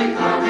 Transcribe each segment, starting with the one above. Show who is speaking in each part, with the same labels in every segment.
Speaker 1: Music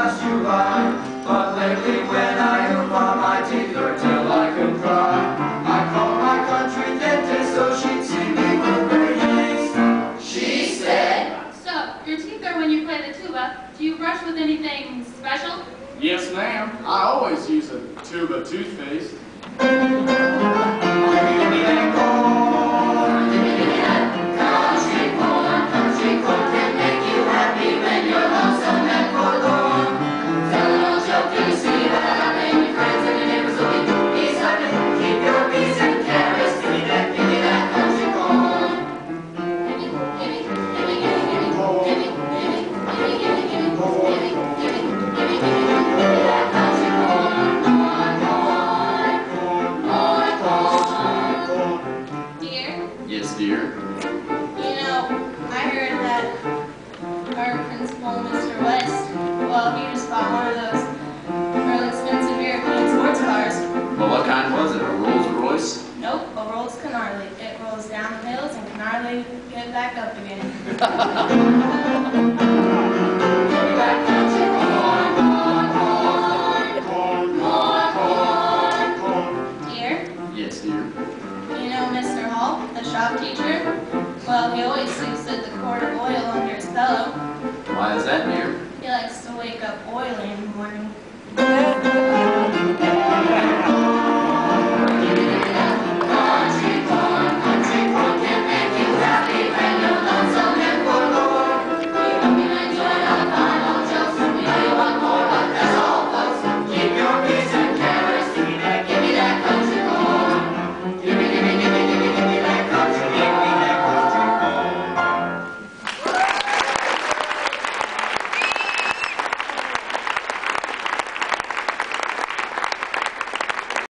Speaker 1: band I have since last July. But lately when I oop on my teeth hurt till I could cry. I called my country dentist so she'd see me with braces. She said,
Speaker 2: So, your teeth are when you play the tuba. Do you brush with anything special?
Speaker 3: Yes, ma'am. I always use a tube of toothpaste.
Speaker 4: Our principal, Mr. West, well, he just bought one of those really expensive European sports cars.
Speaker 3: Well, what kind was it? A Rolls Royce?
Speaker 4: Nope, a rolls Canarly. It rolls down the hills and can hardly get back up again. Dear,
Speaker 3: Yes, dear.
Speaker 4: you know Mr. Hall, the shop teacher? Well, he always sleeps with a quart of oil
Speaker 3: is that, dear?